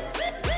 Woo!